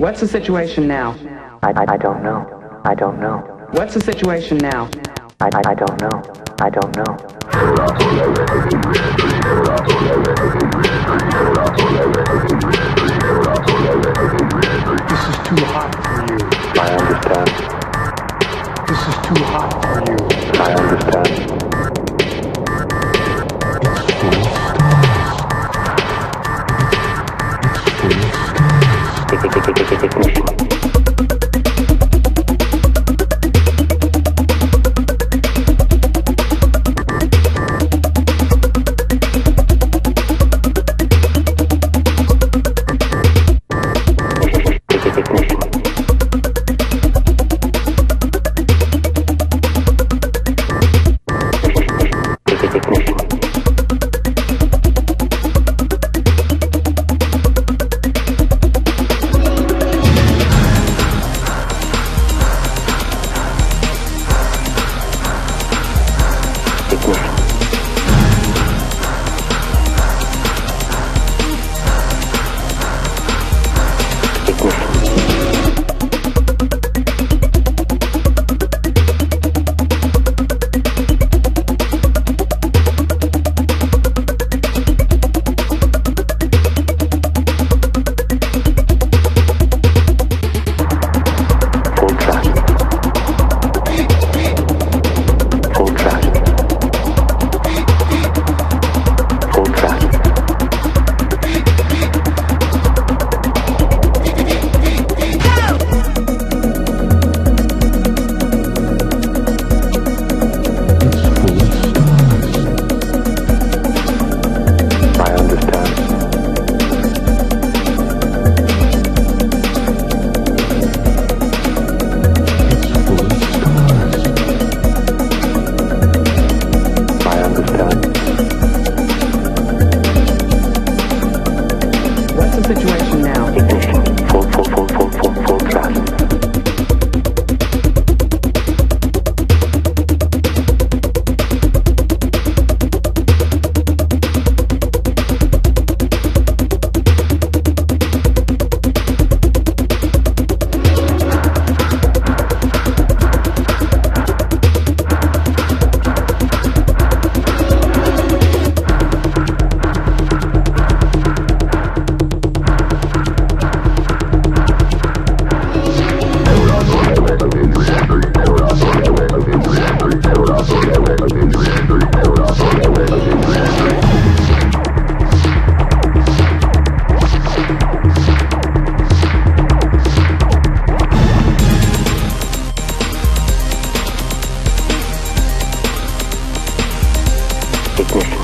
What's the situation now? I, I, I don't know. I don't know. What's the situation now? I, I, I don't know. I don't know. This is too hot for you. I understand. This is too hot for you. I understand. 不贵